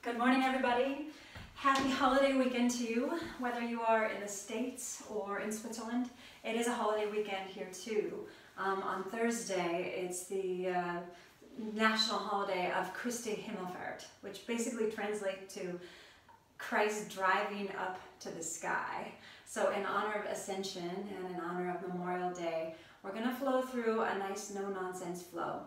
Good morning, everybody. Happy holiday weekend to you, whether you are in the States or in Switzerland. It is a holiday weekend here too. Um, on Thursday, it's the uh, national holiday of Christi Himmelfahrt, which basically translates to Christ driving up to the sky. So in honor of Ascension and in honor of Memorial Day, we're going to flow through a nice no-nonsense flow.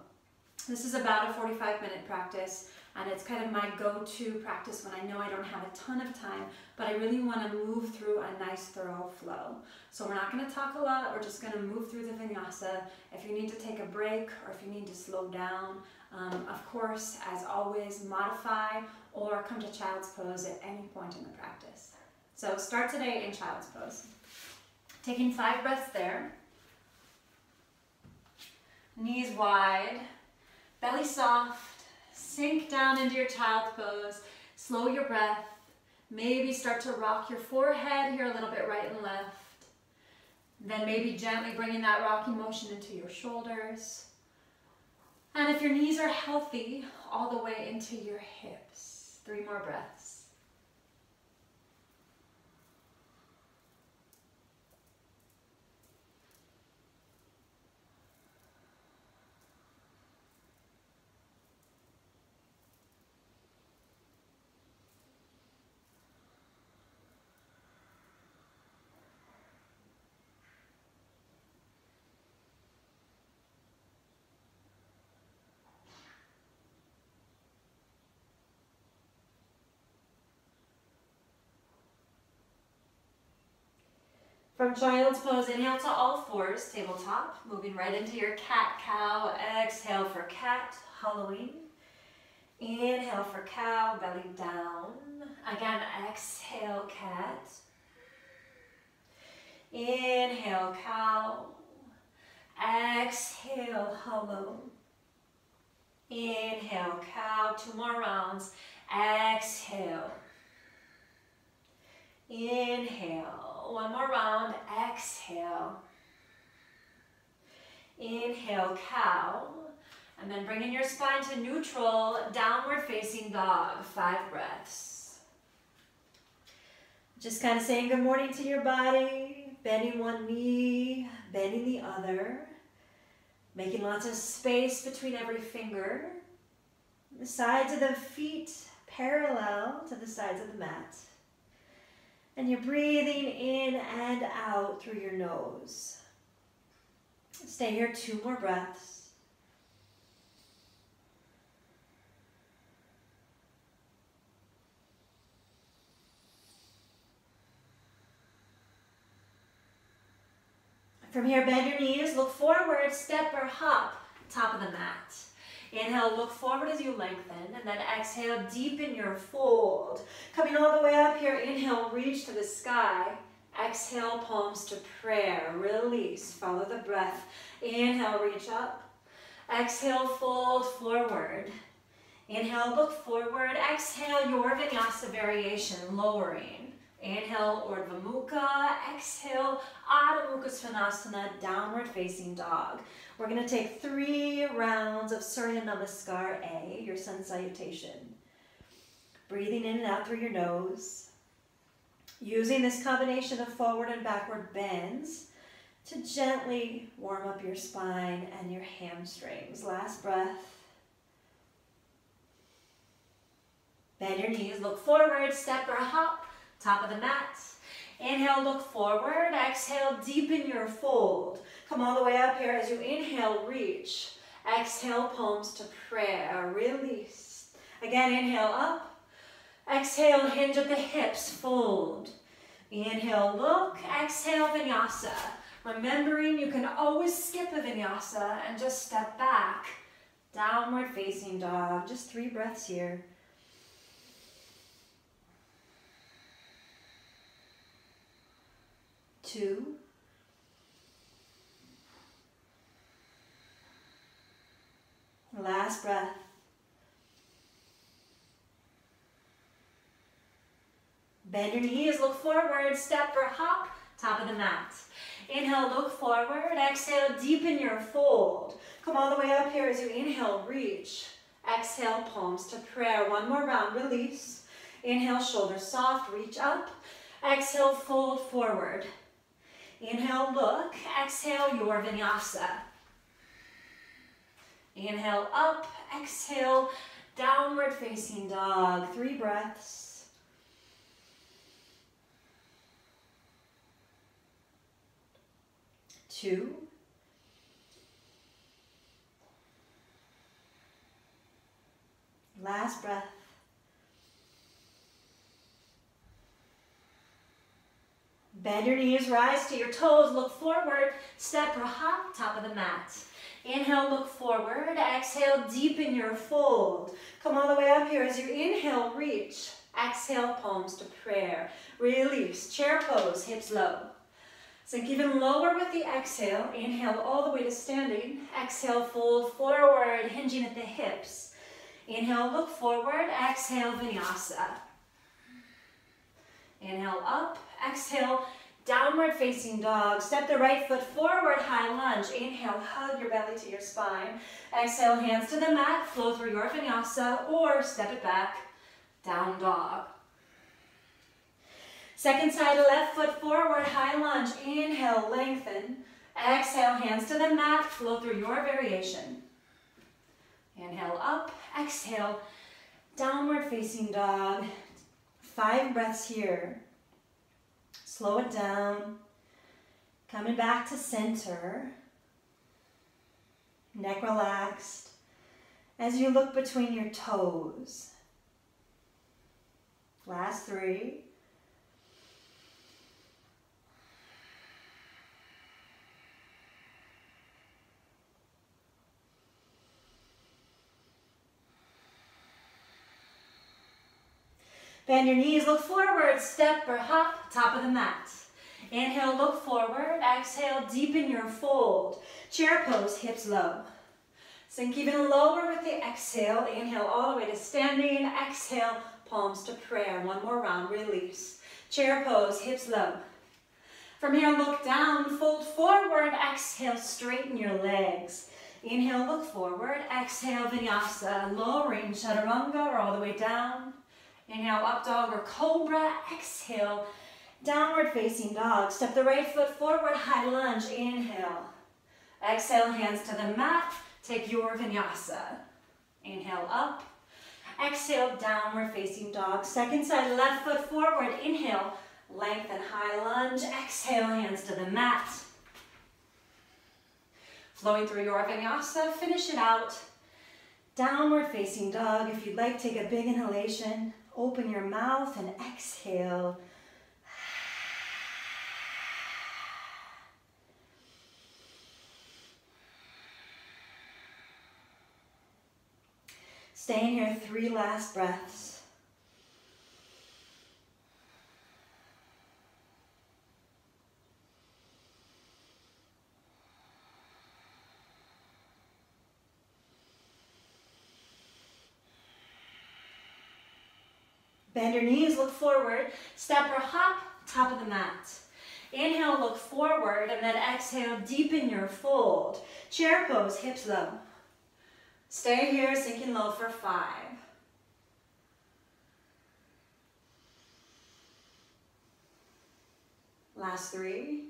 This is about a 45 minute practice and it's kind of my go-to practice when I know I don't have a ton of time, but I really want to move through a nice thorough flow. So we're not going to talk a lot, we're just going to move through the vinyasa. If you need to take a break or if you need to slow down, um, of course, as always, modify or come to child's pose at any point in the practice. So start today in child's pose. Taking five breaths there. Knees wide, belly soft, Sink down into your child pose. Slow your breath. Maybe start to rock your forehead here a little bit right and left. Then maybe gently bringing that rocking motion into your shoulders. And if your knees are healthy, all the way into your hips. Three more breaths. From child's pose, inhale to all fours, tabletop, moving right into your cat-cow. Exhale for cat, Halloween. Inhale for cow, belly down. Again, exhale, cat. Inhale, cow. Exhale, hollow. Inhale, cow. Two more rounds. Exhale. Inhale one more round, exhale. Inhale, cow. And then bringing your spine to neutral, downward facing dog, five breaths. Just kind of saying good morning to your body, bending one knee, bending the other, making lots of space between every finger. The sides of the feet parallel to the sides of the mat. And you're breathing in and out through your nose. Stay here two more breaths. From here, bend your knees, look forward, step or hop, top of the mat. Inhale, look forward as you lengthen, and then exhale, deepen your fold. Coming all the way up here, inhale, reach to the sky. Exhale, palms to prayer. Release, follow the breath. Inhale, reach up. Exhale, fold forward. Inhale, look forward. Exhale, your vinyasa variation, lowering. Inhale, Urdhva Mukha. Exhale, Adho Mukha Svanasana, downward facing dog. We're going to take three rounds of Surya Namaskar A, your sun salutation. Breathing in and out through your nose. Using this combination of forward and backward bends to gently warm up your spine and your hamstrings. Last breath. Bend your knees, look forward, step or hop, top of the mat. Inhale, look forward. Exhale, deepen your fold. Come all the way up here as you inhale, reach. Exhale, palms to prayer. Release. Again, inhale up. Exhale, hinge at the hips, fold. Inhale, look. Exhale, vinyasa. Remembering you can always skip a vinyasa and just step back. Downward facing dog. Just three breaths here. Two, last breath. Bend your knees, look forward, step or hop, top of the mat. Inhale, look forward, exhale, deepen your fold. Come all the way up here as you inhale, reach. Exhale, palms to prayer. One more round, release. Inhale, shoulders soft, reach up. Exhale, fold forward. Inhale, look. Exhale, your vinyasa. Inhale, up. Exhale, downward facing dog. Three breaths. Two. Last breath. Bend your knees, rise to your toes, look forward, step or hop, top of the mat. Inhale, look forward, exhale, deepen your fold. Come all the way up here as you inhale, reach. Exhale, palms to prayer. Release, chair pose, hips low. Sink even lower with the exhale. Inhale all the way to standing. Exhale, fold forward, hinging at the hips. Inhale, look forward. Exhale, vinyasa. Inhale, up. Exhale, downward facing dog. Step the right foot forward, high lunge. Inhale, hug your belly to your spine. Exhale, hands to the mat. Flow through your vinyasa or step it back, down dog. Second side, left foot forward, high lunge. Inhale, lengthen. Exhale, hands to the mat. Flow through your variation. Inhale, up. Exhale, downward facing dog. Five breaths here. Slow it down. Coming back to center. Neck relaxed. As you look between your toes. Last three. Bend your knees, look forward, step or hop, top of the mat. Inhale, look forward. Exhale, deepen your fold. Chair pose, hips low. Sink even lower with the exhale. Inhale all the way to standing. Exhale, palms to prayer. One more round, release. Chair pose, hips low. From here, look down, fold forward. Exhale, straighten your legs. Inhale, look forward. Exhale, vinyasa. Lowering chaturanga or all the way down. Inhale, up dog or cobra. Exhale, downward facing dog. Step the right foot forward, high lunge. Inhale. Exhale, hands to the mat. Take your vinyasa. Inhale, up. Exhale, downward facing dog. Second side, left foot forward. Inhale, lengthen, high lunge. Exhale, hands to the mat. Flowing through your vinyasa, finish it out. Downward facing dog. If you'd like, take a big inhalation. Open your mouth and exhale. Stay in here three last breaths. Bend your knees, look forward. Step or hop, top of the mat. Inhale, look forward, and then exhale, deepen your fold. Chair pose, hips low. Stay here, sinking low for five. Last three.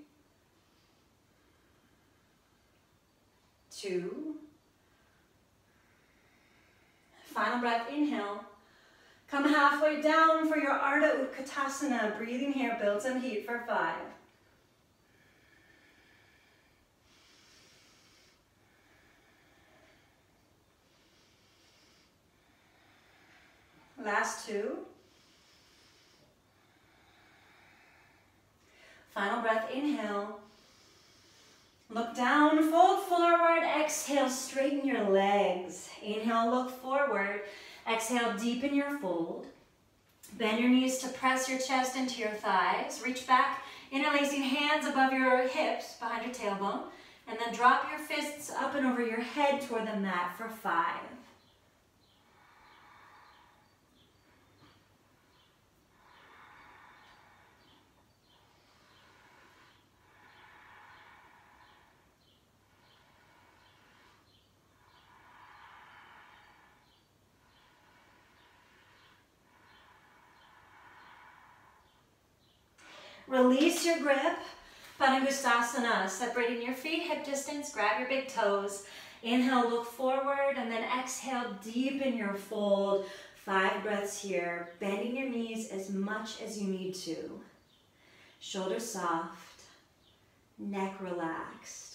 Two. Final breath, inhale. Come halfway down for your Ardha Utkatasana. Breathing here, build some heat for five. Last two. Final breath, inhale. Look down, fold forward, exhale, straighten your legs. Inhale, look forward. Exhale, deepen your fold. Bend your knees to press your chest into your thighs. Reach back, interlacing hands above your hips, behind your tailbone. And then drop your fists up and over your head toward the mat for five. Release your grip. Padangusthasana, separating your feet hip distance, grab your big toes. Inhale, look forward, and then exhale, deepen your fold. Five breaths here, bending your knees as much as you need to. Shoulders soft, neck relaxed.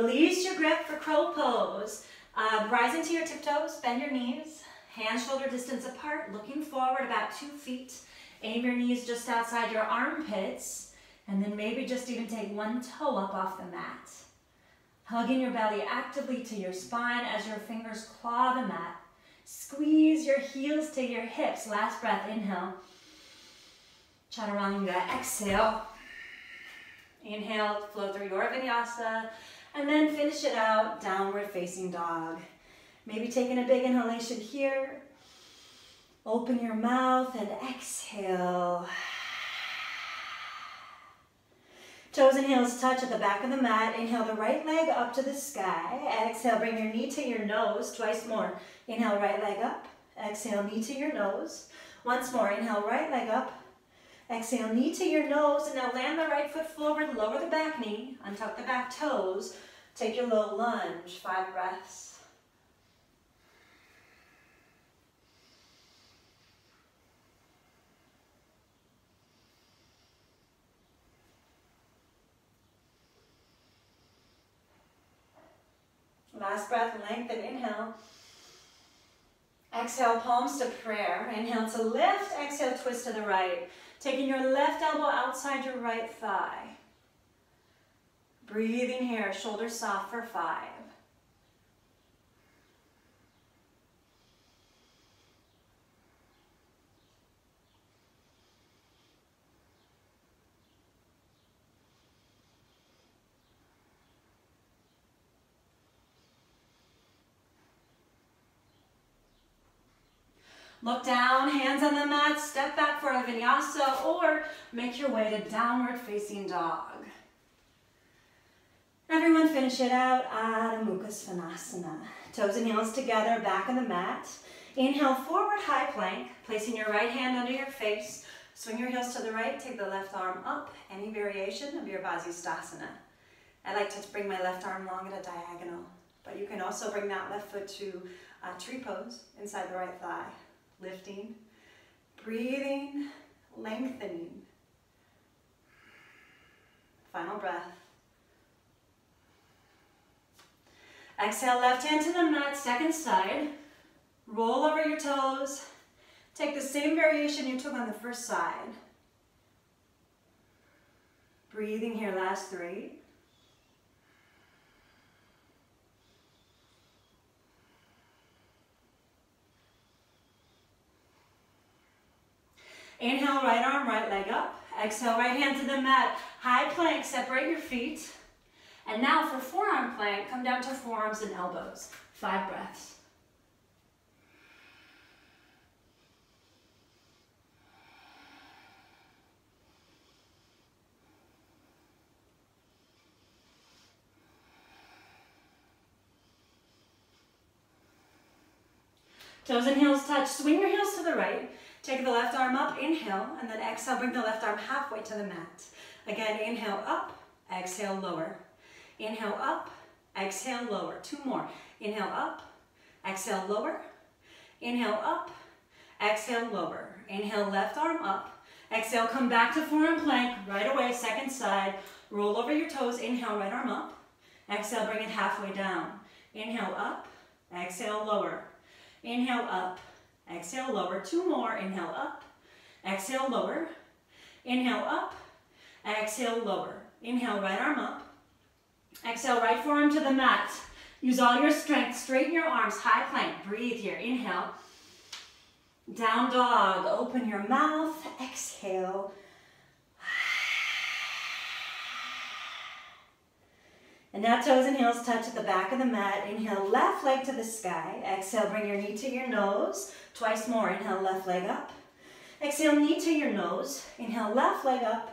Release your grip for crow pose. Uh, rise into your tiptoes, bend your knees, hands shoulder distance apart, looking forward about two feet. Aim your knees just outside your armpits, and then maybe just even take one toe up off the mat. Hugging your belly actively to your spine as your fingers claw the mat. Squeeze your heels to your hips. Last breath, inhale. Chaturanga, exhale. Inhale, flow through your vinyasa. And then finish it out, downward facing dog. Maybe taking a big inhalation here. Open your mouth and exhale. Toes and heels touch at the back of the mat. Inhale the right leg up to the sky. Exhale, bring your knee to your nose twice more. Inhale, right leg up. Exhale, knee to your nose. Once more, inhale, right leg up. Exhale, knee to your nose, and now land the right foot forward, lower the back knee, untuck the back toes, Take your low lunge, five breaths. Last breath, lengthen, inhale. Exhale, palms to prayer. Inhale to lift, exhale, twist to the right. Taking your left elbow outside your right thigh. Breathing here, shoulders soft for five. Look down, hands on the mat, step back for a vinyasa, or make your way to downward facing dog. Everyone finish it out. Adho Mukha Svanasana. Toes and heels together, back on the mat. Inhale, forward high plank, placing your right hand under your face. Swing your heels to the right, take the left arm up, any variation of your Vasisthasana. I like to bring my left arm long at a diagonal, but you can also bring that left foot to a tree pose inside the right thigh. Lifting, breathing, lengthening. Final breath. Exhale, left hand to the mat, second side. Roll over your toes. Take the same variation you took on the first side. Breathing here, last three. Inhale, right arm, right leg up. Exhale, right hand to the mat. High plank, separate your feet. And now for forearm plank, come down to forearms and elbows. Five breaths. Toes and heels touch. Swing your heels to the right. Take the left arm up, inhale, and then exhale, bring the left arm halfway to the mat. Again, inhale up, exhale lower. Inhale up, exhale lower. Two more. Inhale up, exhale lower. Inhale up, exhale lower. Inhale left arm up. Exhale, come back to forearm plank right away, second side. Roll over your toes, inhale right arm up. Exhale, bring it halfway down. Inhale up, exhale lower. Inhale up, exhale lower. Two more, inhale up, exhale lower. Inhale up, exhale lower. Inhale right arm up, Exhale, right forearm to the mat. Use all your strength. Straighten your arms, high plank. Breathe here. Inhale. Down dog. Open your mouth. Exhale. And now toes and heels touch at the back of the mat. Inhale, left leg to the sky. Exhale, bring your knee to your nose. Twice more. Inhale, left leg up. Exhale, knee to your nose. Inhale, left leg up.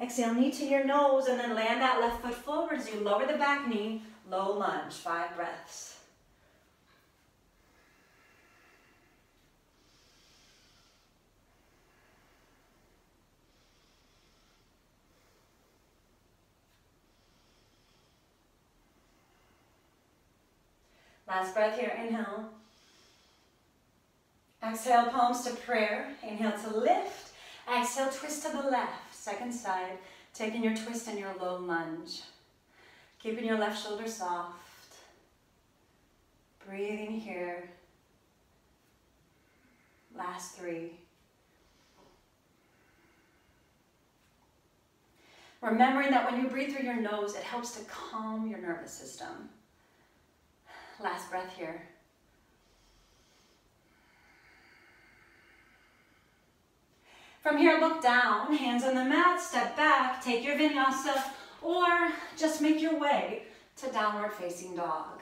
Exhale, knee to your nose, and then land that left foot forward as you lower the back knee. Low lunge, five breaths. Last breath here, inhale. Exhale, palms to prayer. Inhale to lift. Exhale, twist to the left. Second side, taking your twist and your low lunge. Keeping your left shoulder soft. Breathing here. Last three. Remembering that when you breathe through your nose, it helps to calm your nervous system. Last breath here. From here, look down, hands on the mat, step back, take your vinyasa, or just make your way to downward facing dog.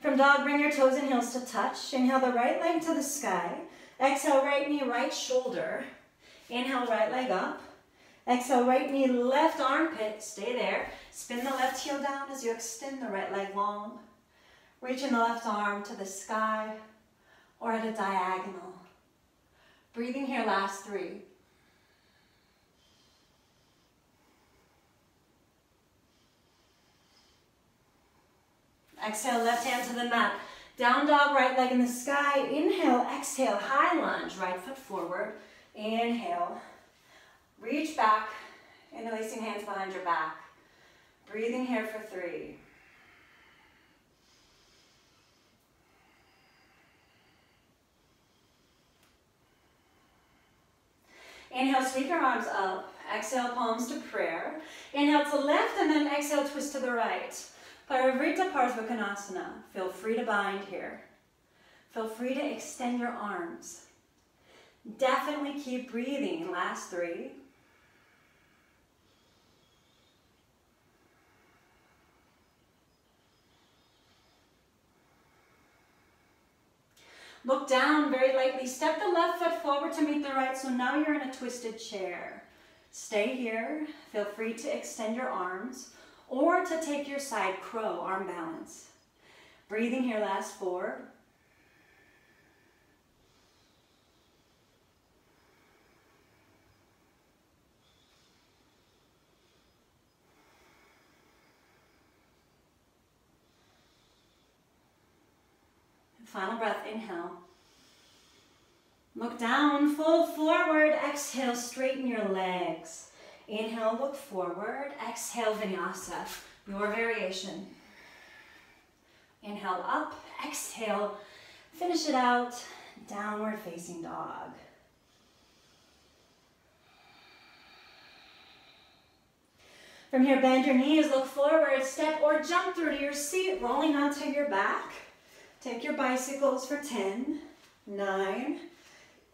From dog, bring your toes and heels to touch. Inhale the right leg to the sky. Exhale, right knee, right shoulder. Inhale, right leg up. Exhale, right knee, left armpit, stay there. Spin the left heel down as you extend the right leg long. Reaching the left arm to the sky or at a diagonal. Breathing here, last three. Exhale, left hand to the mat. Down dog, right leg in the sky. Inhale, exhale, high lunge, right foot forward. Inhale. Reach back, interlacing hands behind your back. Breathing here for three. Inhale, sweep your arms up. Exhale, palms to prayer. Inhale to the left and then exhale, twist to the right. Parivrtta Parsva Konasana. Feel free to bind here. Feel free to extend your arms. Definitely keep breathing. Last three. Look down very lightly. Step the left foot forward to meet the right. So now you're in a twisted chair. Stay here. Feel free to extend your arms or to take your side crow, arm balance. Breathing here, last four. Final breath, inhale. Look down, fold forward, exhale, straighten your legs. Inhale, look forward, exhale, vinyasa, your variation. Inhale up, exhale, finish it out, downward facing dog. From here, bend your knees, look forward, step or jump through to your seat, rolling onto your back. Take your bicycles for 10, 9,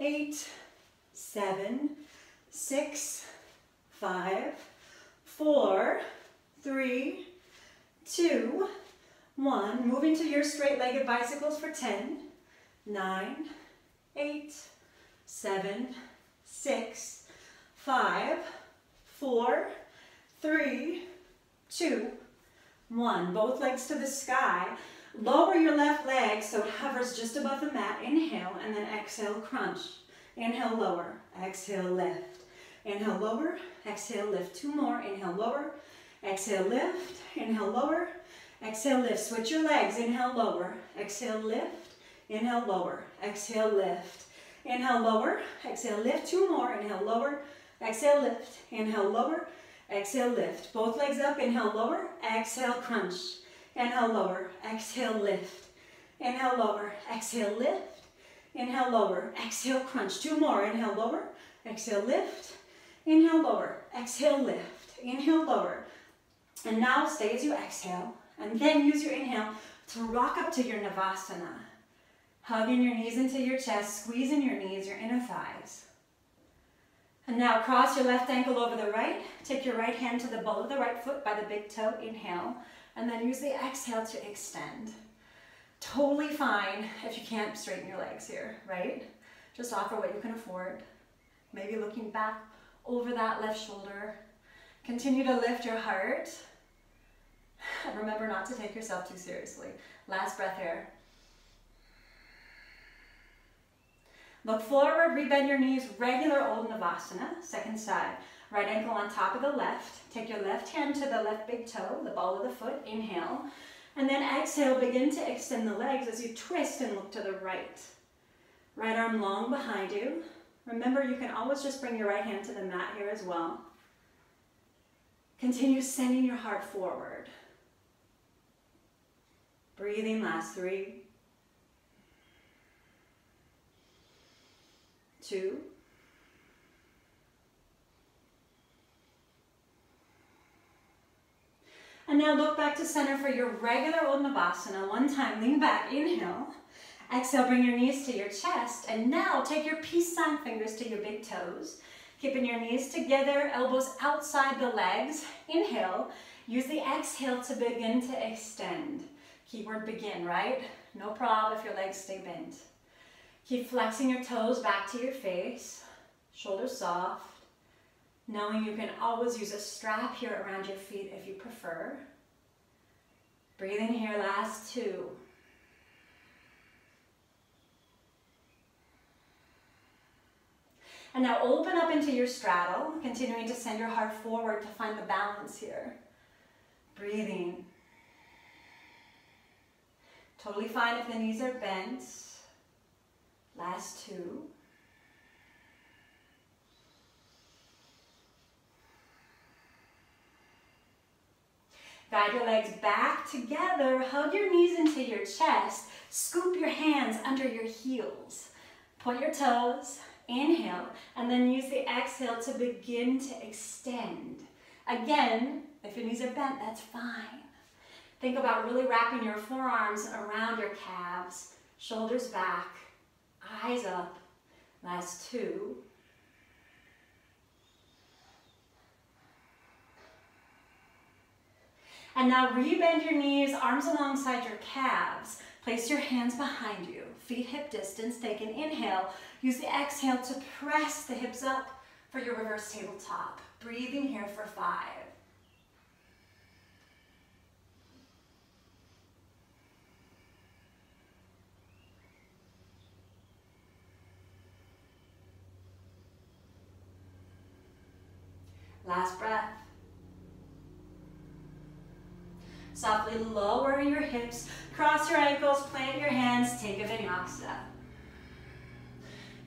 8, 7, 6, 5, 4, 3, 2, 1. Moving to your straight-legged bicycles for 10, 9, 8, 7, 6, 5, 4, 3, 2, 1. Both legs to the sky. Lower your left leg so it hovers just above the mat. Inhale and then exhale, crunch. Inhale, lower. Exhale, lift. Inhale, lower. Exhale, lift. Two more. Inhale, lower. Exhale, lift. Inhale, lower. Exhale, lift. Switch your legs. Inhale, lower. Exhale, lift. Inhale, lower. Exhale, lift. Inhale, lower. Exhale, lift. Two more. Inhale, lower. Exhale, lift. Inhale, lower. Exhale, lift. Both legs up. Inhale, lower. Exhale, crunch. Inhale, lower. Exhale, lift. Inhale, lower. Exhale, lift. Inhale, lower. Exhale, crunch. Two more. Inhale, lower. Exhale, lift. Inhale, lower. Exhale, lift. Inhale, lower. And now stay as you exhale. And then use your inhale to rock up to your Navasana. Hugging your knees into your chest, squeezing your knees, your inner thighs. And now cross your left ankle over the right. Take your right hand to the ball of the right foot by the big toe. Inhale. And then use the exhale to extend. Totally fine if you can't straighten your legs here, right? Just offer what you can afford. Maybe looking back over that left shoulder. Continue to lift your heart. And remember not to take yourself too seriously. Last breath here. Look forward, rebend your knees, regular old Navasana, second side. Right ankle on top of the left. Take your left hand to the left big toe, the ball of the foot, inhale. And then exhale, begin to extend the legs as you twist and look to the right. Right arm long behind you. Remember, you can always just bring your right hand to the mat here as well. Continue sending your heart forward. Breathing, last three, two, And now look back to center for your regular old Navasana. One time, lean back, inhale. Exhale, bring your knees to your chest. And now take your peace sign fingers to your big toes. Keeping your knees together, elbows outside the legs. Inhale. Use the exhale to begin to extend. Keyword begin, right? No problem if your legs stay bent. Keep flexing your toes back to your face. Shoulders soft knowing you can always use a strap here around your feet if you prefer. Breathing here, last two. And now open up into your straddle, continuing to send your heart forward to find the balance here. Breathing. Totally fine if the knees are bent. Last two. Guide your legs back together. Hug your knees into your chest. Scoop your hands under your heels. Point your toes. Inhale. And then use the exhale to begin to extend. Again, if your knees are bent, that's fine. Think about really wrapping your forearms around your calves. Shoulders back. Eyes up. Last two. And now rebend your knees, arms alongside your calves. Place your hands behind you, feet hip distance. Take an inhale. Use the exhale to press the hips up for your reverse tabletop. Breathing here for five. Last breath. Softly lower your hips, cross your ankles, plant your hands, take a vinyasa.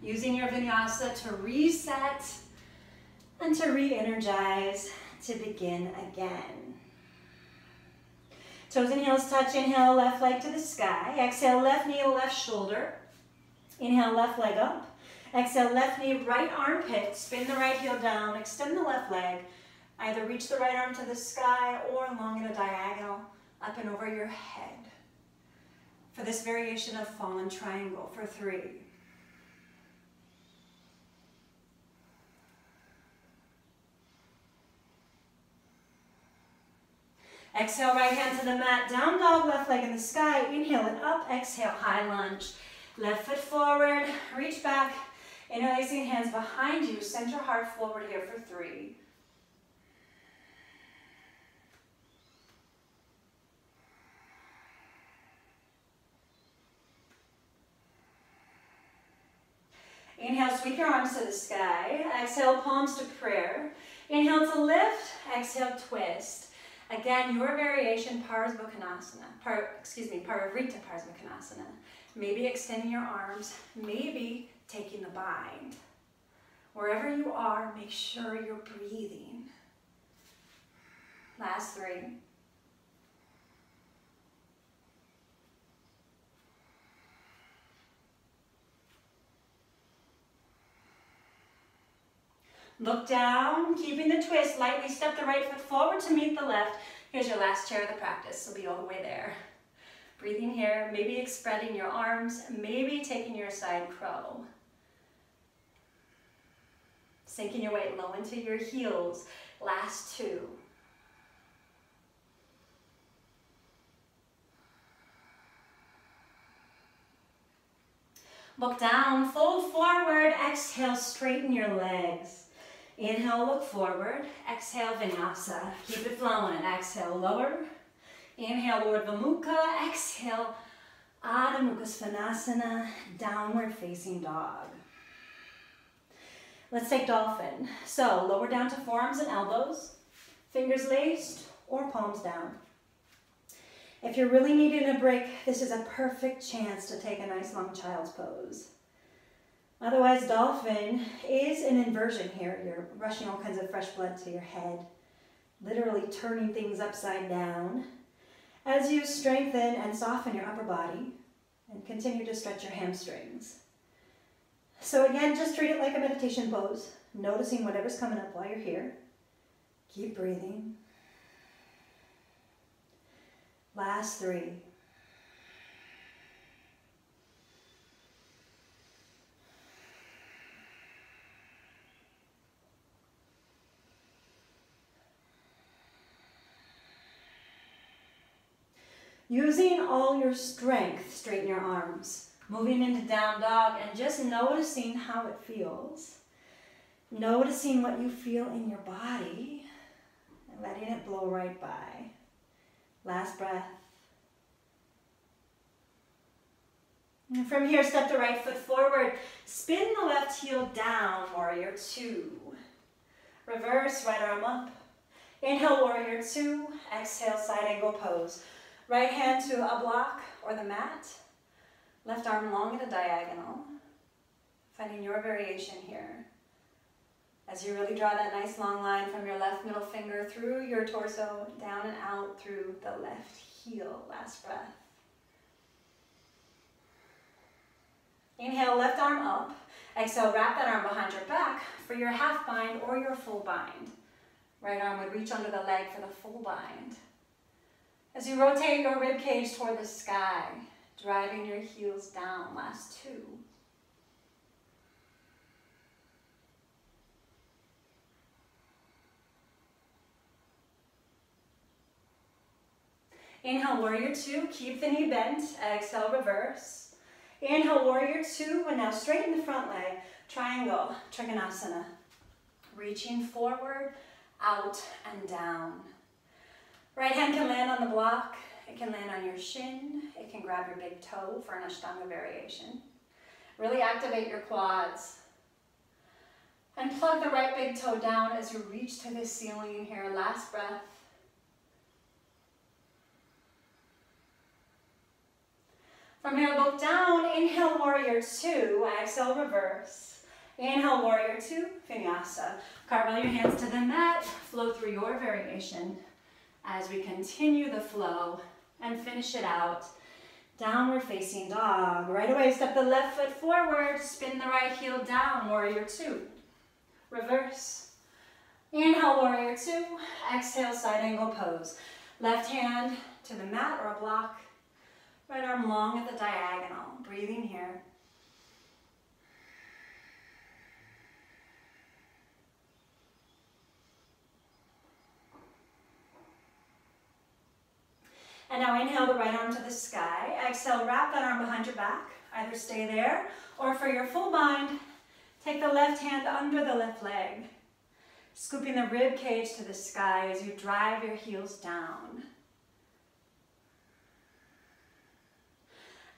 Using your vinyasa to reset and to re-energize to begin again. Toes and heels touch, inhale, left leg to the sky. Exhale, left knee, left shoulder. Inhale, left leg up. Exhale, left knee, right armpit. Spin the right heel down, extend the left leg. Either reach the right arm to the sky or along in a diagonal up and over your head. For this variation of fallen triangle for three. Exhale, right hand to the mat, down dog, left leg in the sky. Inhale and up, exhale, high lunge. Left foot forward, reach back. Interlacing hands behind you, send your heart forward here for three. Inhale, sweep your arms to the sky. Exhale, palms to prayer. Inhale to lift. Exhale, twist. Again, your variation, Parsvakonasana. Par, excuse me, Parivrtta Parsvakonasana. Maybe extending your arms, maybe taking the bind. Wherever you are, make sure you're breathing. Last three. Look down, keeping the twist. Lightly step the right foot forward to meet the left. Here's your last chair of the practice. So be all the way there. Breathing here, maybe spreading your arms, maybe taking your side crow. Sinking your weight low into your heels. Last two. Look down, fold forward, exhale, straighten your legs. Inhale, look forward, exhale, vinyasa. Keep it flowing, exhale, lower. Inhale, Urdhva Mukha, exhale, Adho Mukha Svanasana, downward facing dog. Let's take dolphin. So lower down to forearms and elbows, fingers laced or palms down. If you're really needing a break, this is a perfect chance to take a nice long child's pose. Otherwise, dolphin is an inversion here. You're rushing all kinds of fresh blood to your head, literally turning things upside down. As you strengthen and soften your upper body and continue to stretch your hamstrings. So again, just treat it like a meditation pose, noticing whatever's coming up while you're here. Keep breathing. Last three. Using all your strength, straighten your arms. Moving into down dog and just noticing how it feels. Noticing what you feel in your body and letting it blow right by. Last breath. And from here, step the right foot forward. Spin the left heel down, warrior two. Reverse, right arm up. Inhale, warrior two. Exhale, side angle pose. Right hand to a block or the mat. Left arm long at a diagonal. Finding your variation here. As you really draw that nice long line from your left middle finger through your torso, down and out through the left heel. Last breath. Inhale, left arm up. Exhale, wrap that arm behind your back for your half bind or your full bind. Right arm would reach under the leg for the full bind. As you rotate your rib cage toward the sky, driving your heels down. Last two. Inhale, warrior two, keep the knee bent. Exhale, reverse. Inhale, warrior two, and now straighten the front leg. Triangle, Trikonasana. Reaching forward, out, and down. Right hand can land on the block. It can land on your shin. It can grab your big toe for an Ashtanga variation. Really activate your quads. And plug the right big toe down as you reach to the ceiling here. Last breath. From here, look down. Inhale, warrior two. Exhale, reverse. Inhale, warrior two. Vinyasa. Cartwheel your hands to the mat. Flow through your variation as we continue the flow and finish it out. Downward facing dog. Right away, step the left foot forward. Spin the right heel down. Warrior two. Reverse. Inhale, warrior two. Exhale, side angle pose. Left hand to the mat or a block. Right arm long at the diagonal. Breathing here. And now inhale the right arm to the sky. Exhale, wrap that arm behind your back. Either stay there, or for your full bind, take the left hand under the left leg. Scooping the rib cage to the sky as you drive your heels down.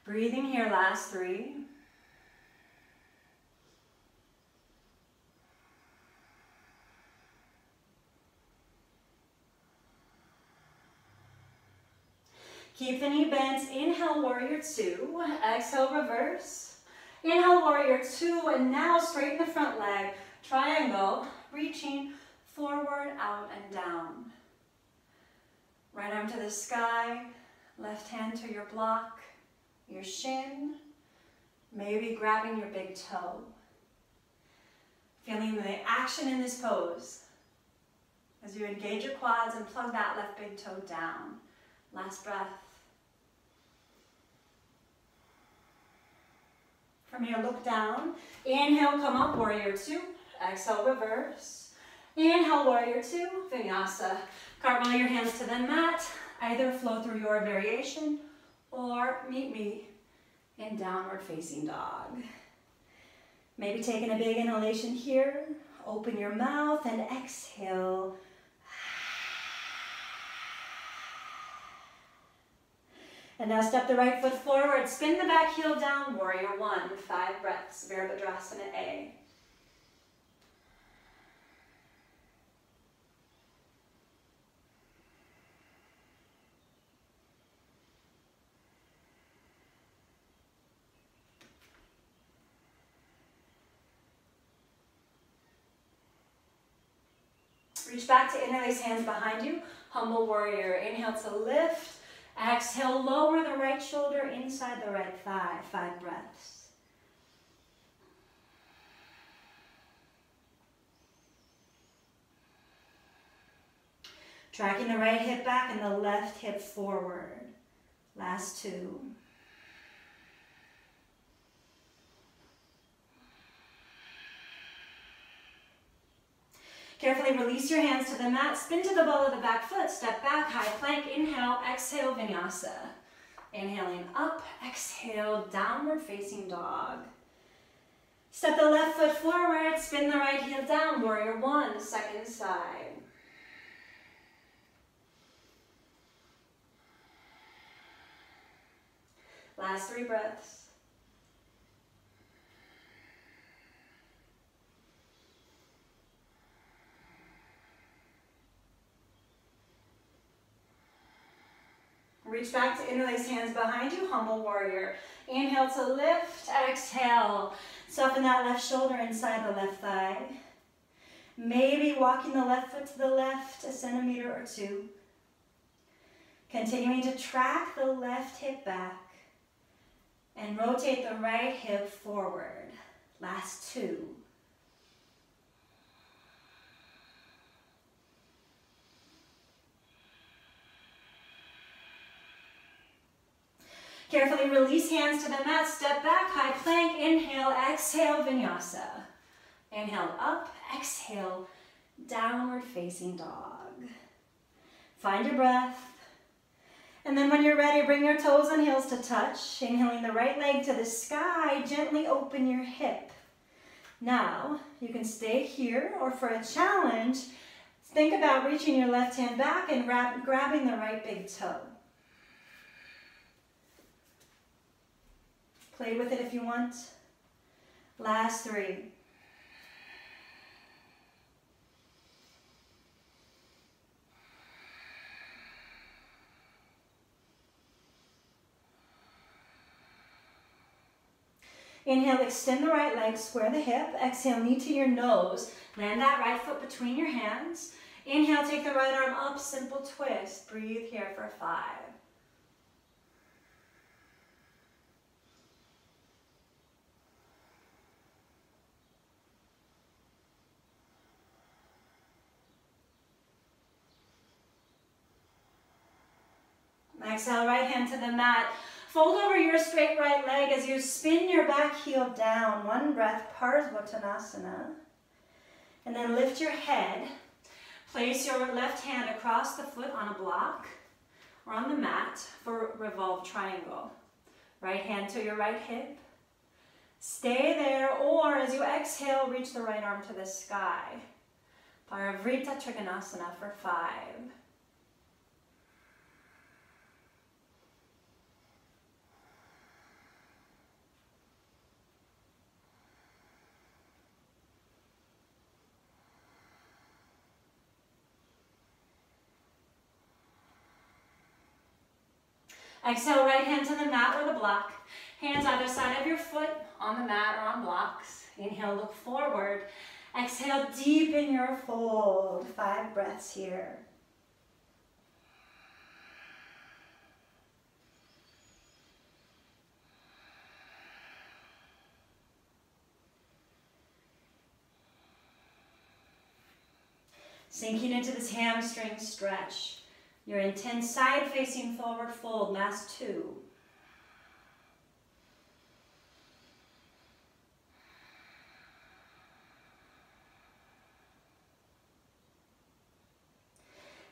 Breathing here, last three. Keep the knee bent. Inhale, warrior two. Exhale, reverse. Inhale, warrior two. And now straighten the front leg. Triangle, reaching forward, out, and down. Right arm to the sky. Left hand to your block, your shin. Maybe grabbing your big toe. Feeling the action in this pose. As you engage your quads and plug that left big toe down. Last breath. From here, look down. Inhale, come up, warrior two. Exhale, reverse. Inhale, warrior two, vinyasa. Cartwheel your hands to the mat. Either flow through your variation or meet me in downward facing dog. Maybe taking a big inhalation here. Open your mouth and exhale. And now step the right foot forward, spin the back heel down, warrior one, five breaths, Virabhadrasana A. Reach back to interlace hands behind you. Humble warrior. Inhale to lift. Exhale, lower the right shoulder inside the right thigh. Five breaths. Tracking the right hip back and the left hip forward. Last two. Carefully release your hands to the mat, spin to the ball of the back foot, step back, high plank, inhale, exhale, vinyasa. Inhaling up, exhale, downward facing dog. Step the left foot forward, spin the right heel down, warrior one, second side. Last three breaths. Reach back to interlace hands behind you, humble warrior. Inhale to lift, exhale. Soften that left shoulder inside the left thigh. Maybe walking the left foot to the left a centimeter or two. Continuing to track the left hip back and rotate the right hip forward. Last two. Carefully release hands to the mat, step back, high plank, inhale, exhale, vinyasa. Inhale up, exhale, downward facing dog. Find your breath. And then when you're ready, bring your toes and heels to touch. Inhaling the right leg to the sky, gently open your hip. Now, you can stay here, or for a challenge, think about reaching your left hand back and grabbing the right big toe. Play with it if you want. Last three. Inhale, extend the right leg, square the hip. Exhale, knee to your nose. Land that right foot between your hands. Inhale, take the right arm up, simple twist. Breathe here for five. Exhale, right hand to the mat. Fold over your straight right leg as you spin your back heel down. One breath, Parsvottanasana. And then lift your head. Place your left hand across the foot on a block or on the mat for revolve triangle. Right hand to your right hip. Stay there, or as you exhale, reach the right arm to the sky. Parivrtta Trikonasana for five. Exhale, right hand to the mat or the block. Hands either side of your foot on the mat or on blocks. Inhale, look forward. Exhale, deepen your fold. Five breaths here. Sinking into this hamstring stretch. Your ten side facing forward fold, last two.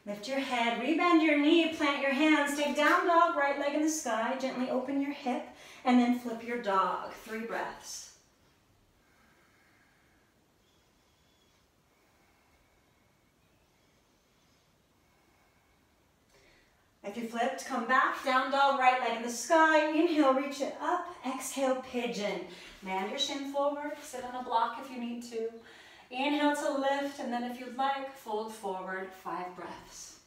Lift your head, rebend your knee, plant your hands, take down dog, right leg in the sky, gently open your hip, and then flip your dog. Three breaths. If you flipped, come back, down dog, right leg in the sky. Inhale, reach it up. Exhale, pigeon. Man your shin forward, sit on a block if you need to. Inhale to lift, and then if you'd like, fold forward, five breaths.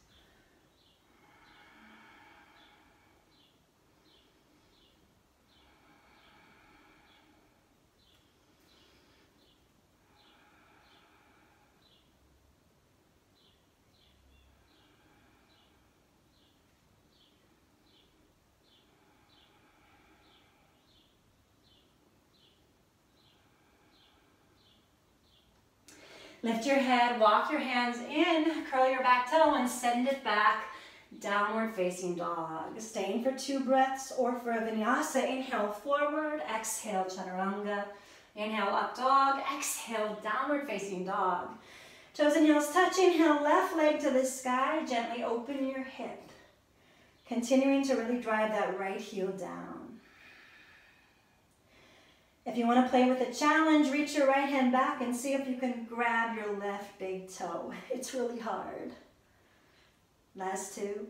Lift your head, walk your hands in, curl your back toe and send it back. Downward facing dog. Staying for two breaths or for a vinyasa. Inhale forward, exhale chaturanga. Inhale up dog, exhale downward facing dog. Toes and heels touch, inhale left leg to the sky, gently open your hip. Continuing to really drive that right heel down. If you want to play with a challenge, reach your right hand back and see if you can grab your left big toe. It's really hard. Last two.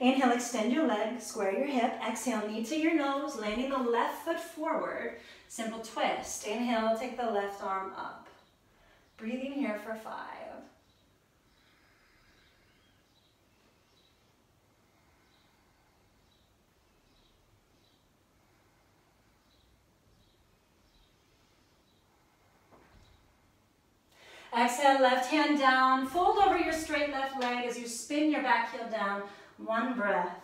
Inhale, extend your leg, square your hip. Exhale, knee to your nose, landing the left foot forward. Simple twist. Inhale, take the left arm up. Breathing here for five. Exhale, left hand down. Fold over your straight left leg as you spin your back heel down. One breath.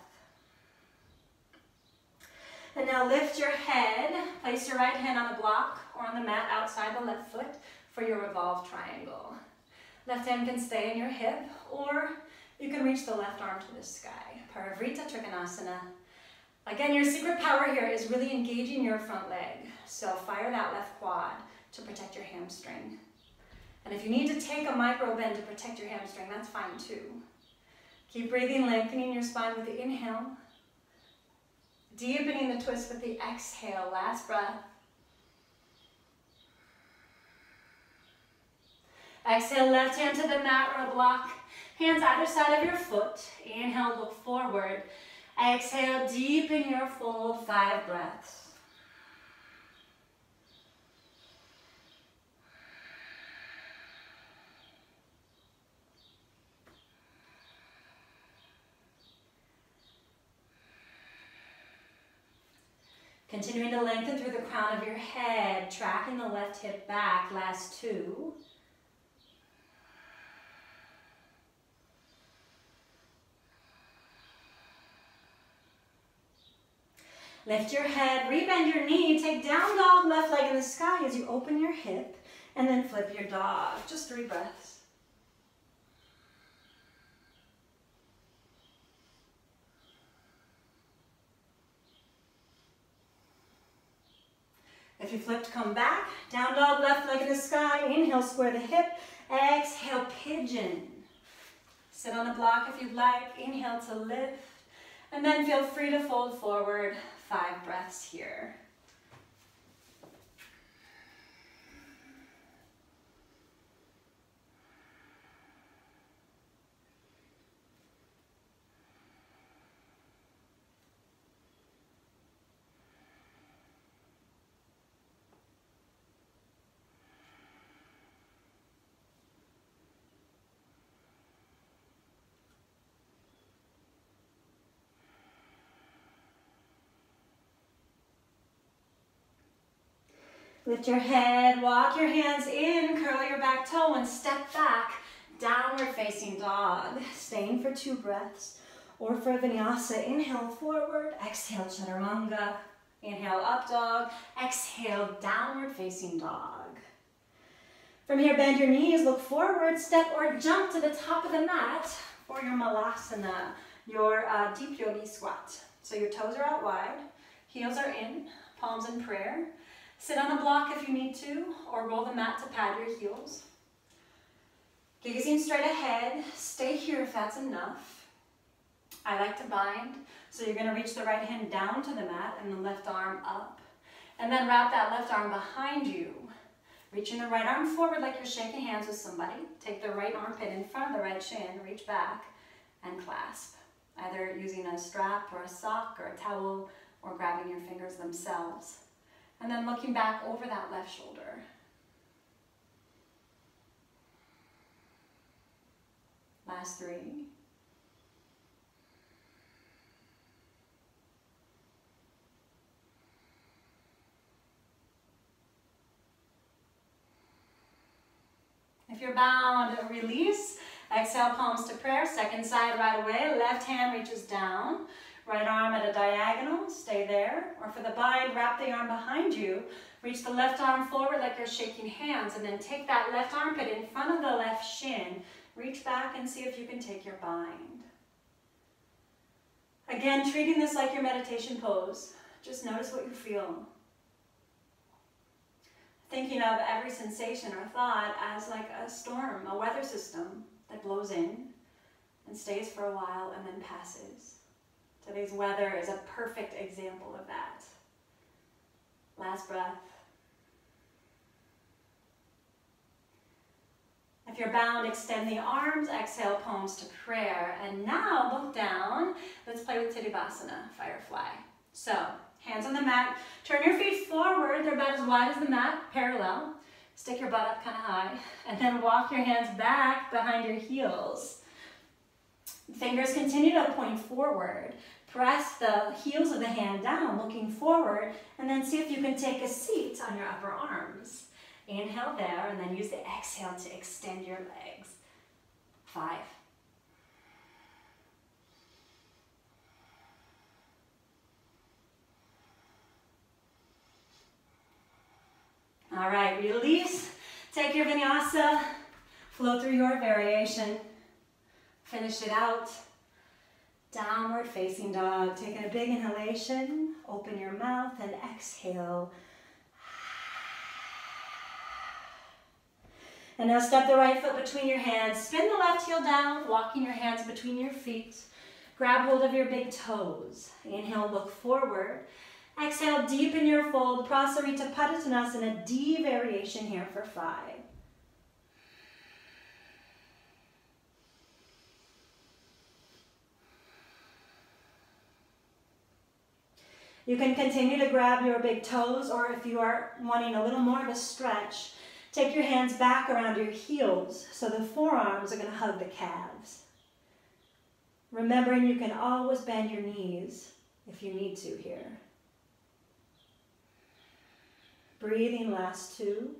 And now lift your head. Place your right hand on the block or on the mat outside the left foot for your revolved triangle. Left hand can stay in your hip or you can reach the left arm to the sky. Parivrtta Trikonasana. Again, your secret power here is really engaging your front leg. So fire that left quad to protect your hamstring. And if you need to take a micro bend to protect your hamstring, that's fine too. Keep breathing, lengthening your spine with the inhale. Deepening the twist with the exhale. Last breath. Exhale, left hand to the mat or block. Hands either side of your foot. Inhale, look forward. Exhale, deepen your fold, five breaths. Continuing to lengthen through the crown of your head, tracking the left hip back, last two. Lift your head, rebend your knee, take down dog, left leg in the sky as you open your hip, and then flip your dog. Just three breaths. If you flipped, come back. Down dog, left leg in the sky. Inhale, square the hip. Exhale, pigeon. Sit on a block if you'd like. Inhale to lift. And then feel free to fold forward. Five breaths here. Lift your head, walk your hands in, curl your back toe and step back. Downward facing dog. Staying for two breaths. Or for vinyasa, inhale forward, exhale chaturanga. Inhale up dog, exhale downward facing dog. From here, bend your knees, look forward, step or jump to the top of the mat for your malasana, your uh, deep yogi squat. So your toes are out wide, heels are in, palms in prayer. Sit on a block if you need to, or roll the mat to pad your heels. Gazing straight ahead, stay here if that's enough. I like to bind, so you're gonna reach the right hand down to the mat and the left arm up. And then wrap that left arm behind you. Reaching the right arm forward like you're shaking hands with somebody. Take the right armpit in front of the right shin, reach back and clasp. Either using a strap or a sock or a towel or grabbing your fingers themselves. And then looking back over that left shoulder. Last three. If you're bound, release. Exhale, palms to prayer. Second side right away. Left hand reaches down. Right arm at a diagonal. Stay there. Or for the bind, wrap the arm behind you. Reach the left arm forward like you're shaking hands. And then take that left armpit in front of the left shin. Reach back and see if you can take your bind. Again, treating this like your meditation pose. Just notice what you feel thinking of every sensation or thought as like a storm, a weather system that blows in and stays for a while and then passes. Today's weather is a perfect example of that. Last breath. If you're bound, extend the arms, exhale, palms to prayer. And now look down. Let's play with Tittibhasana, firefly. So, Hands on the mat. Turn your feet forward. They're about as wide as the mat, parallel. Stick your butt up kind of high. And then walk your hands back behind your heels. Fingers continue to point forward. Press the heels of the hand down, looking forward, and then see if you can take a seat on your upper arms. Inhale there, and then use the exhale to extend your legs. Five, All right, release. Take your vinyasa. Flow through your variation. Finish it out. Downward facing dog. Taking a big inhalation. Open your mouth and exhale. And now step the right foot between your hands. Spin the left heel down, walking your hands between your feet. Grab hold of your big toes. Inhale, look forward. Exhale, deepen your fold. Prasarita Padottanasana, D variation here for five. You can continue to grab your big toes, or if you are wanting a little more of a stretch, take your hands back around your heels so the forearms are going to hug the calves. Remembering you can always bend your knees if you need to here. Breathing last two.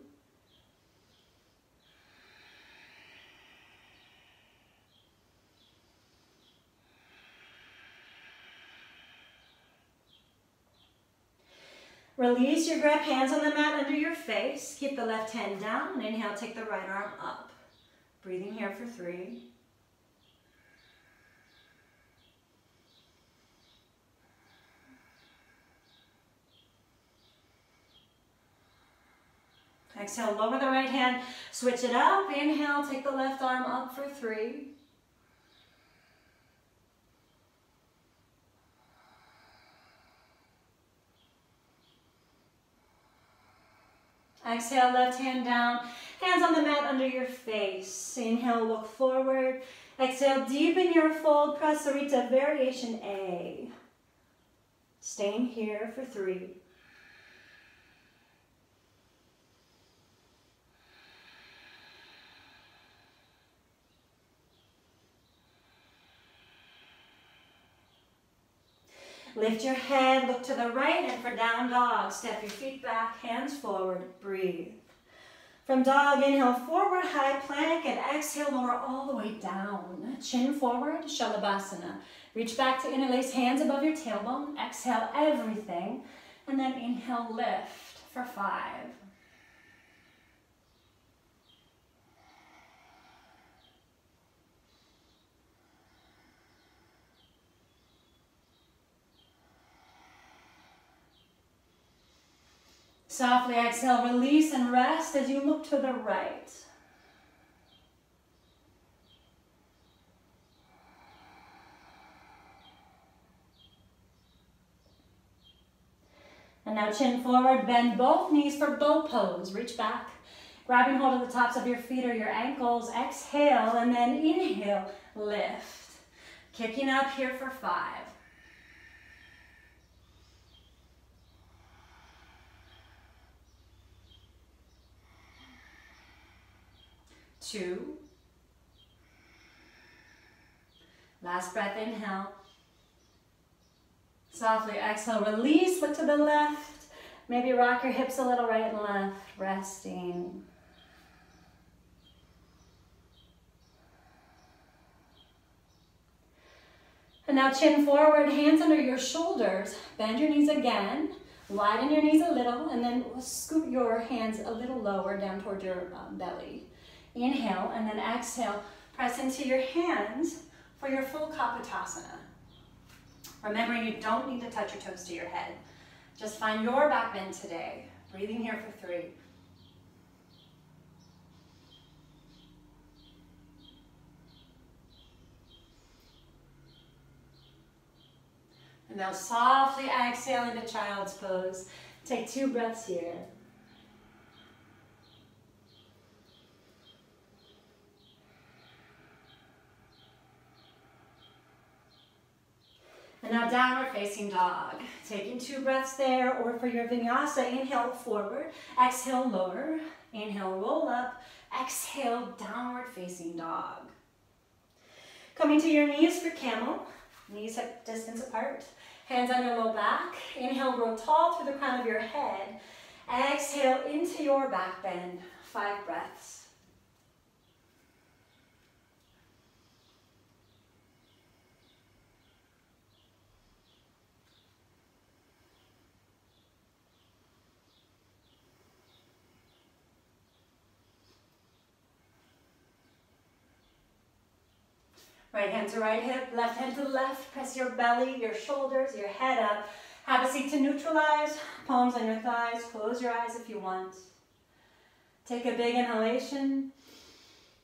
Release your grab hands on the mat under your face. Keep the left hand down. Inhale, take the right arm up. Breathing here for three. Exhale, lower the right hand, switch it up. Inhale, take the left arm up for three. Exhale, left hand down. Hands on the mat under your face. Inhale, look forward. Exhale, deepen your fold. Prasarita, variation A. Staying here for three. Lift your head, look to the right, and for down dog, step your feet back, hands forward, breathe. From dog, inhale, forward, high plank, and exhale, lower all the way down. Chin forward, Shalabhasana. Reach back to interlace hands above your tailbone. Exhale everything, and then inhale, lift for five. Softly exhale, release and rest as you look to the right. And now chin forward, bend both knees for bow pose. Reach back, grabbing hold of the tops of your feet or your ankles. Exhale and then inhale, lift. Kicking up here for five. Two. Last breath, inhale. Softly exhale, release, look to the left. Maybe rock your hips a little right and left, resting. And now chin forward, hands under your shoulders. Bend your knees again. Widen your knees a little and then scoop your hands a little lower down toward your um, belly. Inhale and then exhale. Press into your hands for your full Kapotasana. Remember, you don't need to touch your toes to your head. Just find your back bend today. Breathing here for three. And now softly exhale into child's pose. Take two breaths here. And now downward facing dog. Taking two breaths there, or for your vinyasa, inhale forward, exhale lower, inhale roll up, exhale downward facing dog. Coming to your knees for camel, knees hip distance apart, hands on your low back. Inhale, grow tall through the crown of your head. Exhale into your back bend, five breaths. Right hand to right hip, left hand to left. Press your belly, your shoulders, your head up. Have a seat to neutralize. Palms on your thighs. Close your eyes if you want. Take a big inhalation.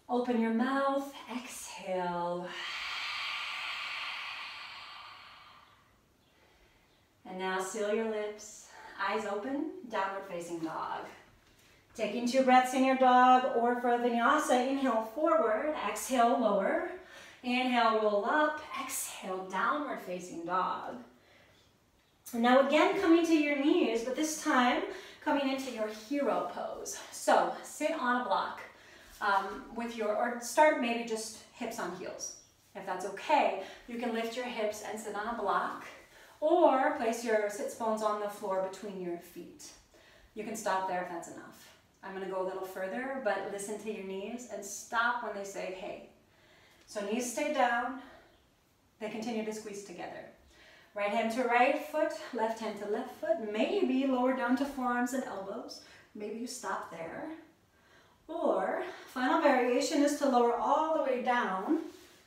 Open your mouth. Exhale. And now seal your lips. Eyes open. Downward facing dog. Taking two breaths in your dog or for a vinyasa, inhale forward, exhale lower. Inhale, roll up. Exhale, downward facing dog. And now again, coming to your knees, but this time coming into your hero pose. So sit on a block um, with your, or start maybe just hips on heels. If that's okay, you can lift your hips and sit on a block or place your sit bones on the floor between your feet. You can stop there if that's enough. I'm gonna go a little further, but listen to your knees and stop when they say, hey, so knees stay down, they continue to squeeze together. Right hand to right foot, left hand to left foot, maybe lower down to forearms and elbows. Maybe you stop there. Or, final variation is to lower all the way down,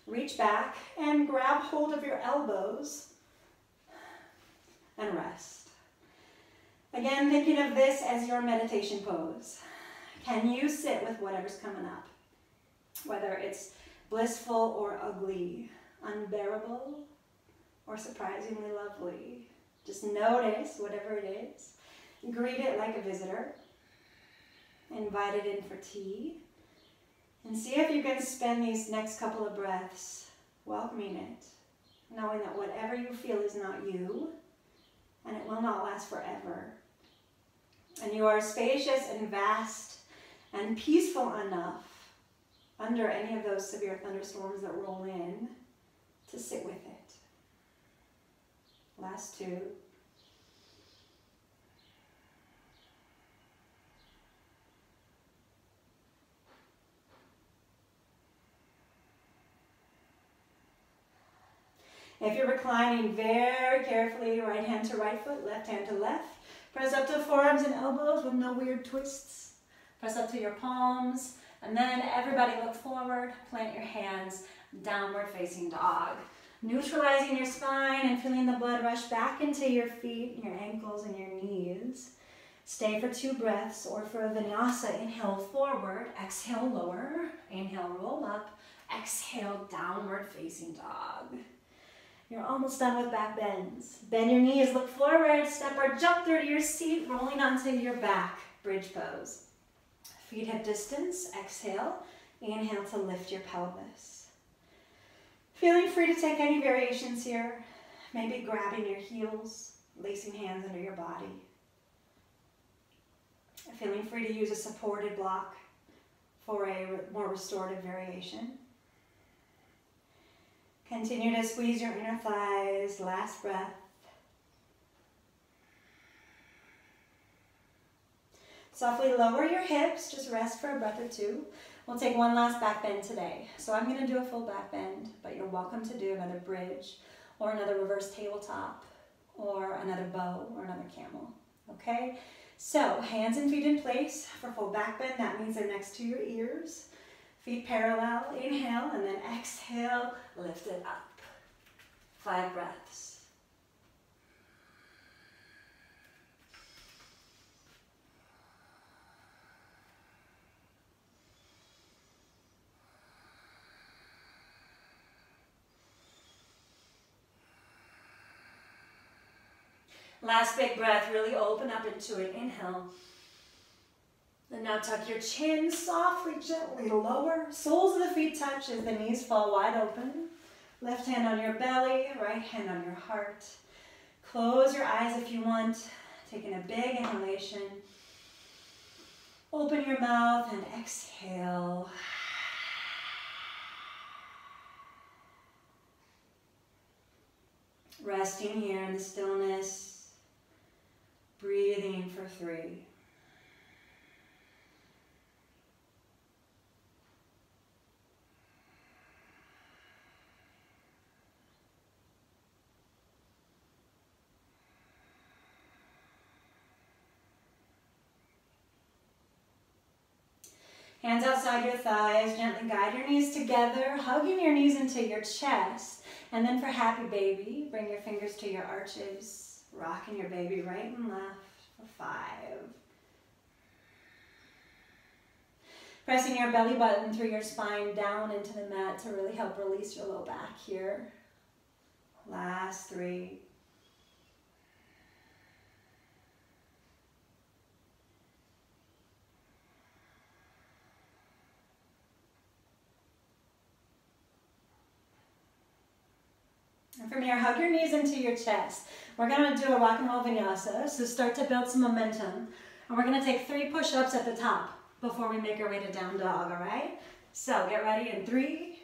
reach back, and grab hold of your elbows and rest. Again, thinking of this as your meditation pose. Can you sit with whatever's coming up? Whether it's blissful or ugly, unbearable or surprisingly lovely. Just notice whatever it is. Greet it like a visitor. Invite it in for tea. And see if you can spend these next couple of breaths welcoming it, knowing that whatever you feel is not you, and it will not last forever. And you are spacious and vast and peaceful enough under any of those severe thunderstorms that roll in to sit with it. Last two. If you're reclining very carefully, right hand to right foot, left hand to left. Press up to forearms and elbows with no weird twists. Press up to your palms. And then everybody look forward, plant your hands, downward facing dog. Neutralizing your spine and feeling the blood rush back into your feet, your ankles, and your knees. Stay for two breaths or for a vinyasa, inhale forward, exhale lower, inhale roll up, exhale downward facing dog. You're almost done with back bends. Bend your knees, look forward, step or jump through to your seat, rolling onto your back, bridge pose. Feet hip distance, exhale, inhale to lift your pelvis. Feeling free to take any variations here, maybe grabbing your heels, lacing hands under your body. Feeling free to use a supported block for a more restorative variation. Continue to squeeze your inner thighs, last breath. Softly lower your hips, just rest for a breath or two. We'll take one last back bend today. So I'm gonna do a full back bend, but you're welcome to do another bridge or another reverse tabletop or another bow or another camel, okay? So hands and feet in place for full back bend. That means they're next to your ears. Feet parallel, inhale, and then exhale, lift it up. Five breaths. Last big breath, really open up into an inhale. And now tuck your chin softly, gently lower. Soles of the feet touch as the knees fall wide open. Left hand on your belly, right hand on your heart. Close your eyes if you want. Taking a big inhalation. Open your mouth and exhale. Resting here in the stillness. Breathing for three. Hands outside your thighs, gently guide your knees together, hugging your knees into your chest. And then for happy baby, bring your fingers to your arches, rocking your baby right and left for five. Pressing your belly button through your spine down into the mat to really help release your low back here. Last three. And from here, hug your knees into your chest. We're gonna do a rock and roll vinyasa, so start to build some momentum. And we're gonna take three push-ups at the top before we make our way to down dog, all right? So get ready in three,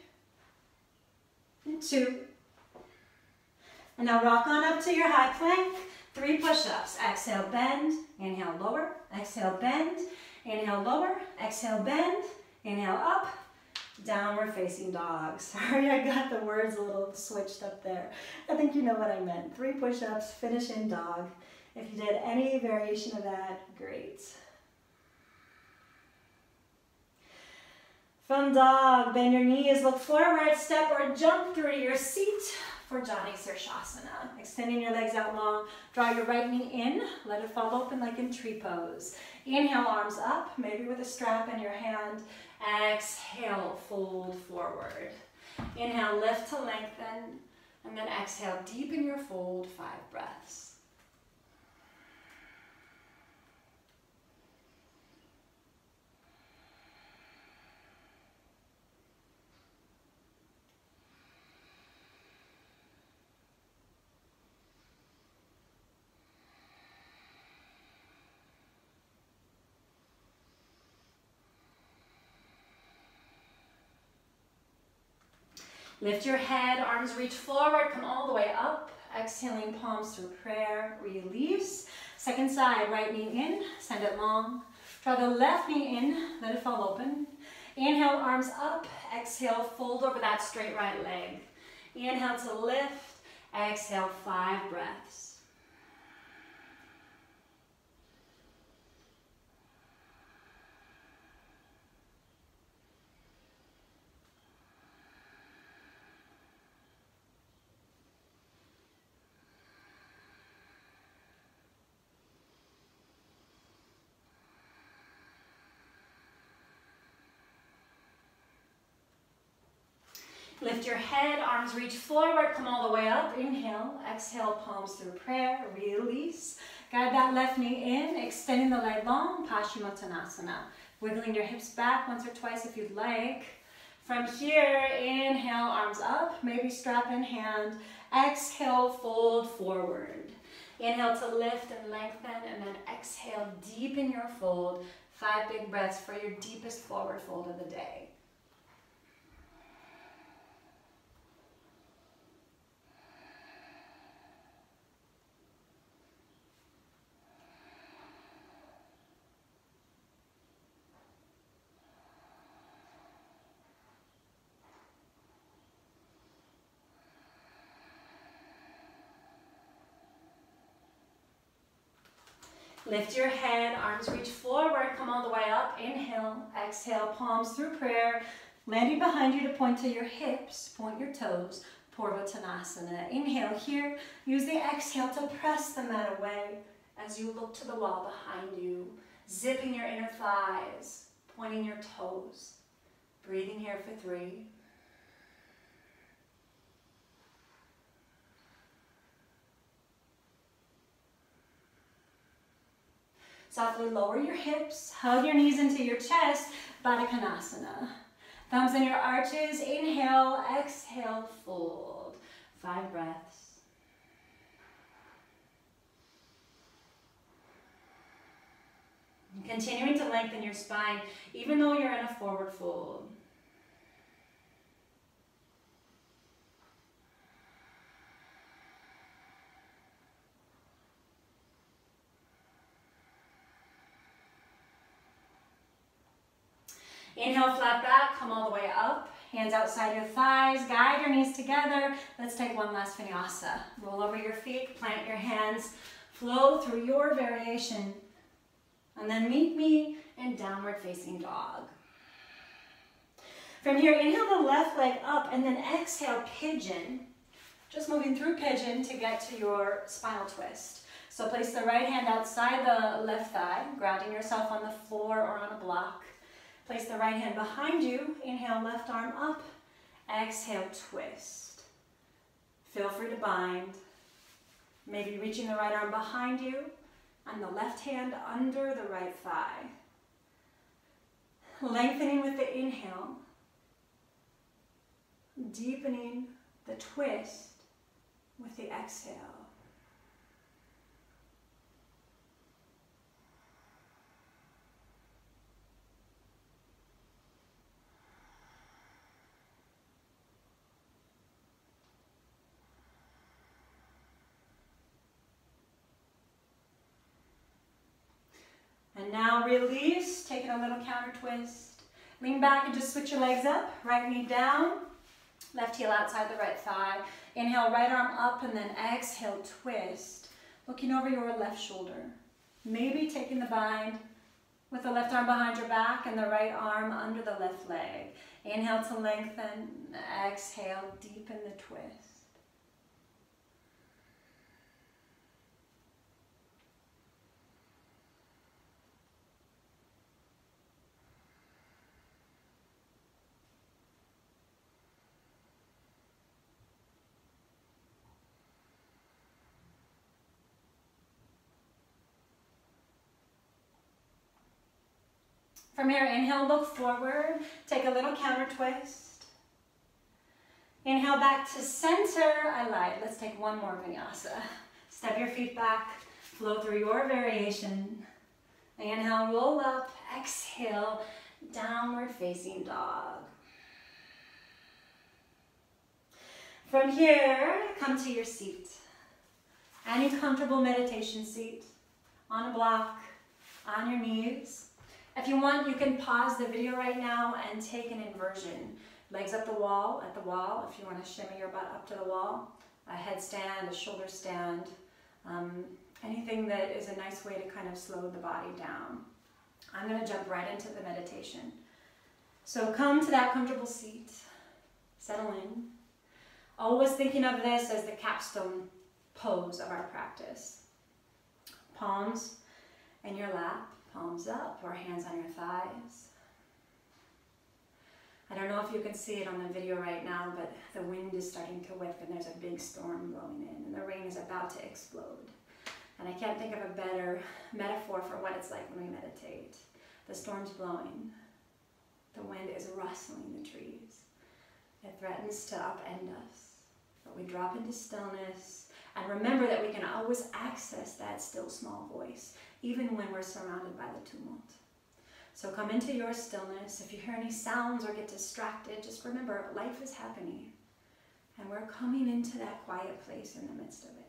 and two, and now rock on up to your high plank. Three push-ups. Exhale, bend. Inhale, lower. Exhale, bend. Inhale, lower. Exhale, bend. Inhale, up downward facing dog. Sorry, I got the words a little switched up there. I think you know what I meant. Three push-ups, finish in dog. If you did any variation of that, great. From dog, bend your knees, look forward, step or jump through your seat for Janu Sirsasana. Extending your legs out long, draw your right knee in, let it fall open like in tree pose. Inhale, arms up, maybe with a strap in your hand, Exhale, fold forward. Inhale, lift to lengthen. And then exhale, deepen your fold, five breaths. Lift your head, arms reach forward, come all the way up. Exhaling palms through prayer, release. Second side, right knee in, send it long. Draw the left knee in, let it fall open. Inhale, arms up. Exhale, fold over that straight right leg. Inhale to lift. Exhale, five breaths. Lift your head, arms reach forward, come all the way up. Inhale, exhale, palms through prayer, release. Guide that left knee in, extending the leg long, Paschimottanasana. Wiggling your hips back once or twice if you'd like. From here, inhale, arms up, maybe strap in hand. Exhale, fold forward. Inhale to lift and lengthen, and then exhale, deepen your fold. Five big breaths for your deepest forward fold of the day. Lift your head, arms reach forward, come all the way up. Inhale, exhale, palms through prayer. Landing behind you to point to your hips, point your toes. Purvottanasana. Inhale here. Use the exhale to press the mat away as you look to the wall behind you. Zipping your inner thighs, pointing your toes. Breathing here for three. Softly lower your hips, hug your knees into your chest, Baddha Konasana. Thumbs in your arches, inhale, exhale, fold. Five breaths. Continuing to lengthen your spine, even though you're in a forward fold. Inhale, flat back, come all the way up. Hands outside your thighs, guide your knees together. Let's take one last vinyasa. Roll over your feet, plant your hands, flow through your variation. And then meet me in downward facing dog. From here, inhale the left leg up and then exhale pigeon. Just moving through pigeon to get to your spinal twist. So place the right hand outside the left thigh, grounding yourself on the floor or on a block. Place the right hand behind you. Inhale, left arm up. Exhale, twist. Feel free to bind. Maybe reaching the right arm behind you and the left hand under the right thigh. Lengthening with the inhale. Deepening the twist with the exhale. And now release, taking a little counter twist. Lean back and just switch your legs up. Right knee down, left heel outside the right thigh. Inhale, right arm up and then exhale, twist. Looking over your left shoulder. Maybe taking the bind with the left arm behind your back and the right arm under the left leg. Inhale to lengthen, exhale, deepen the twist. From here, inhale, look forward. Take a little counter twist. Inhale back to center. I lied. Let's take one more vinyasa. Step your feet back. Flow through your variation. Inhale, roll up. Exhale, downward facing dog. From here, come to your seat. Any comfortable meditation seat, on a block, on your knees. If you want, you can pause the video right now and take an inversion. Legs up the wall, at the wall, if you want to shimmy your butt up to the wall. A headstand, a shoulder stand, um, anything that is a nice way to kind of slow the body down. I'm going to jump right into the meditation. So come to that comfortable seat, settle in. Always thinking of this as the capstone pose of our practice. Palms in your lap, palms up or hands on your thighs. I don't know if you can see it on the video right now, but the wind is starting to whip and there's a big storm blowing in and the rain is about to explode. And I can't think of a better metaphor for what it's like when we meditate. The storm's blowing. The wind is rustling the trees. It threatens to upend us. But we drop into stillness and remember that we can always access that still small voice, even when we're surrounded by the tumult. So come into your stillness. If you hear any sounds or get distracted, just remember life is happening. And we're coming into that quiet place in the midst of it.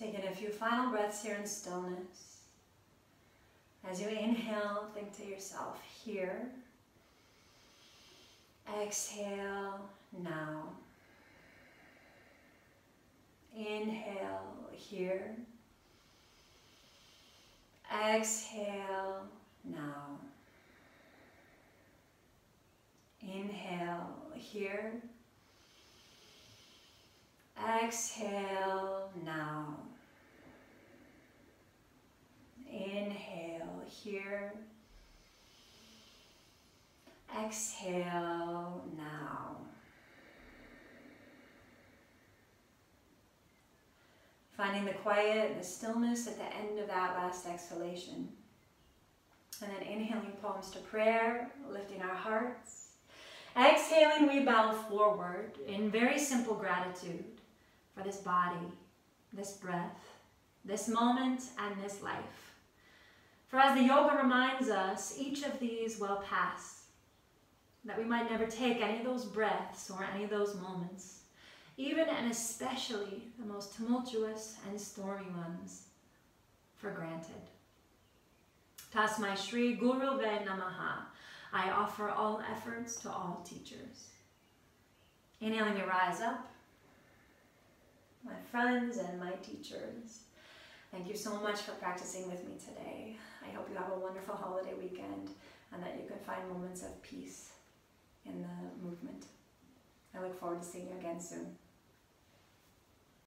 Taking a few final breaths here in stillness. As you inhale, think to yourself, here. Exhale now. Inhale here. Exhale now. Inhale here. Exhale now. Inhale here. Exhale now. Finding the quiet and the stillness at the end of that last exhalation. And then inhaling palms to prayer, lifting our hearts. Exhaling, we bow forward in very simple gratitude for this body, this breath, this moment, and this life. For as the yoga reminds us, each of these will pass, that we might never take any of those breaths or any of those moments, even and especially the most tumultuous and stormy ones, for granted. Tasmai Shri Gurave Namaha. I offer all efforts to all teachers. Inhaling, we rise up. My friends and my teachers, thank you so much for practicing with me today. I hope you have a wonderful holiday weekend and that you can find moments of peace in the movement. I look forward to seeing you again soon.